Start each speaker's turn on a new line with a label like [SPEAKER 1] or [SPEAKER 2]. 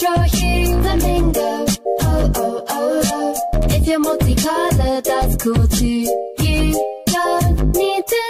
[SPEAKER 1] Metro Hue Flamingo. Oh, oh, oh, oh. If you're multicolored, that's cool too. You don't need to